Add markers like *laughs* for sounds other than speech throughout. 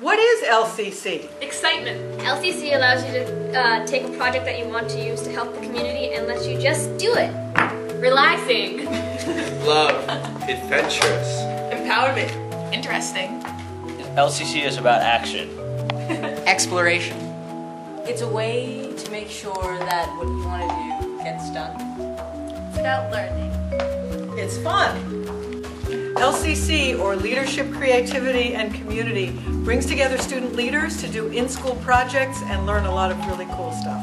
What is LCC? Excitement. LCC allows you to uh, take a project that you want to use to help the community and lets you just do it. Relaxing. *laughs* Love. Adventurous. Empowerment. Interesting. LCC is about action. *laughs* Exploration. It's a way to make sure that what you want to do gets done. It's about learning. It's fun. LCC, or Leadership, Creativity, and Community, brings together student leaders to do in-school projects and learn a lot of really cool stuff.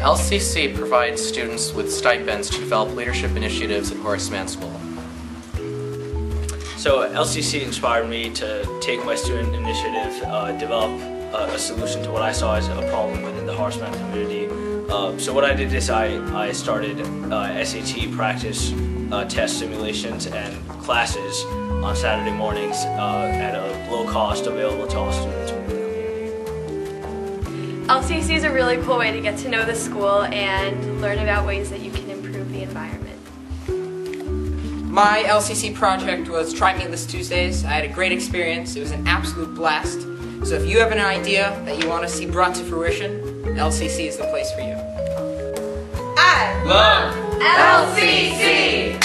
LCC provides students with stipends to develop leadership initiatives at Horace Mann School. So LCC inspired me to take my student initiative, uh, develop a, a, solution to what I saw as a problem within the Horace Mann community. Uh, so what I did is I, I started uh, SAT practice uh, test simulations and classes on Saturday mornings uh, at a low cost available to all students within the community. LCC is a really cool way to get to know the school and learn about ways that you can improve the environment. My LCC project was Try Me This Tuesdays. I had a great experience. It was an absolute blast. So if you have an idea that you want to see brought to fruition, LCC is the place for you. I Love. LCC!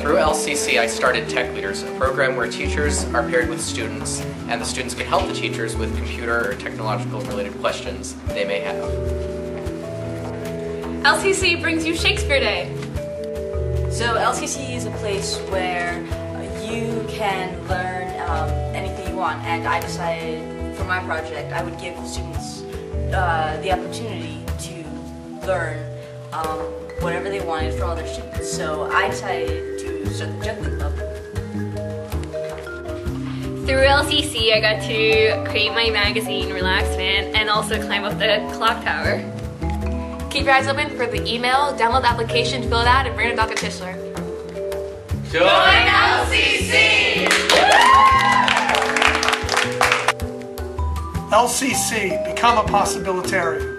Through LCC, I started Tech Leaders, a program where teachers are paired with students, and the students can help the teachers with computer or technological related questions they may have. LCC brings you Shakespeare Day. So LCC is a place where you can learn anything you want, and I decided for my project I would give students uh, the opportunity to learn um, whatever they wanted from other students. So I decided to start the juggling club. Through LCC, I got to create my magazine, Relax Fan, and also climb up the clock tower. Keep your eyes open for the email, download the application, fill it out, and bring it to Dr. Tischler. Join LCC! LCC, become a possibilitarian.